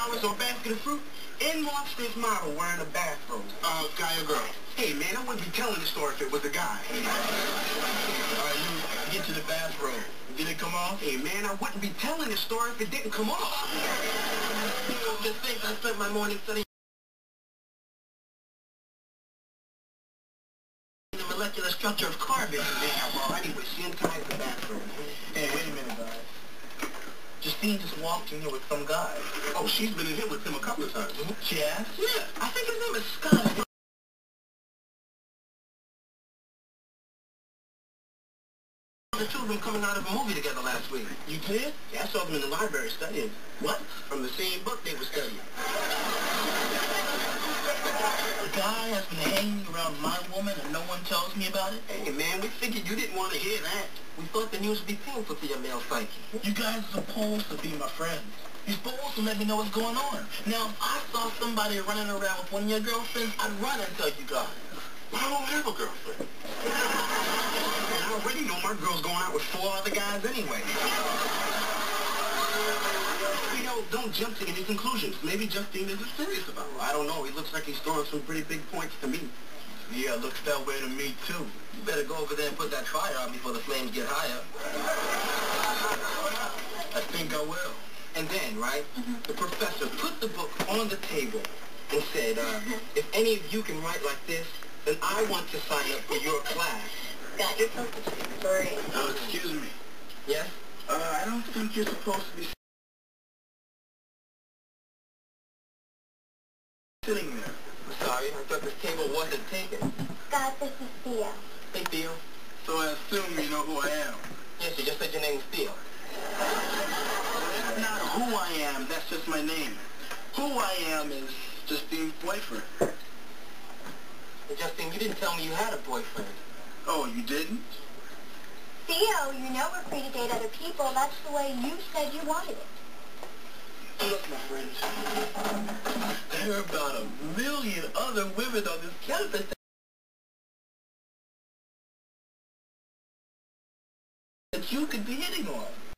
flowers or a basket of fruit, in walks this model wearing a bathrobe. Uh, guy or girl? Hey, man, I wouldn't be telling the story if it was a guy. All right, you get to the bathroom. Did it come off? Hey, man, I wouldn't be telling the story if it didn't come off. You know, just think I spent my morning studying the molecular structure of carbon. Yeah, well, anyway, she unties the bathroom. Hey, wait a minute, guys. Justine just walked in here with some guy. Oh, she's been in here with him a couple of times. Mm-hmm. She asked? Yeah. I think his name is Scott. The two of them coming out of a movie together last week. You did? Yeah, I saw them in the library studying. What? From the same book they were studying. The guy has been hanging around my woman and no one tells me about it. Hey, man, we figured you didn't want to hear that. We thought the news would be painful to your male psyche. You guys are supposed to be my friends. You're supposed to let me know what's going on. Now, if I saw somebody running around with one of your girlfriends, I'd run and tell you guys. I don't have a girlfriend. And I already know my girl's going out with four other guys anyway. You know, don't jump to any conclusions. Maybe Justine isn't serious about her. I don't know. He looks like he's throwing some pretty big points to me. Yeah, looks that way to me, too. You better go over there and put that fire out before the flames get higher. I think I will. And then, right, the professor put the book on the table and said, uh, if any of you can write like this, then I want to sign up for your class. Got your story. Uh, excuse me. Yes? Uh, I don't think you're supposed to be sitting there. I'm sorry, I thought this table wasn't taken. Scott, this is Theo. Hey, Theo. So I assume you know who I am. Yes, you just said your name was Theo. That's not who I am, that's just my name. Who I am is Justine's boyfriend. Hey, Justine, you didn't tell me you had a boyfriend. Oh, you didn't? Theo, you know we're free to date other people. That's the way you said you wanted it. Look, my friend. There are about a million other women on this campus that you could be hitting on.